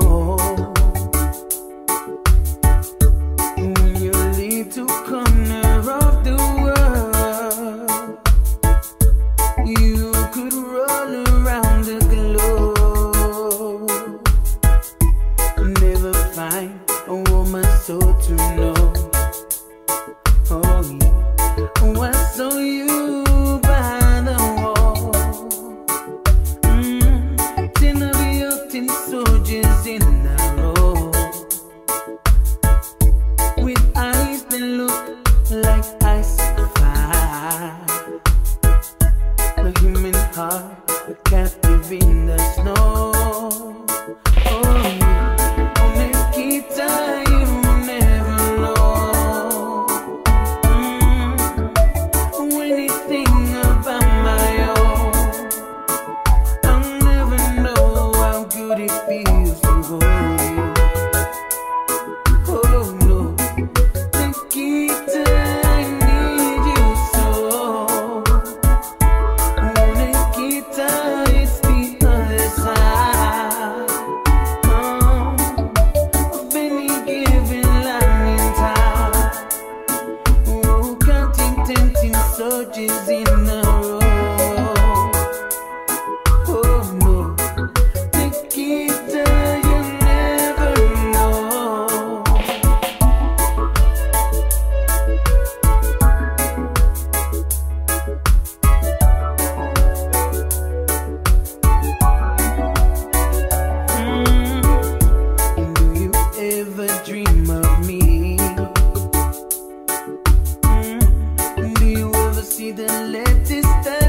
go. You lead to corner of the world. You could run around the globe, never find a woman so to know. In the snow. Oh, see the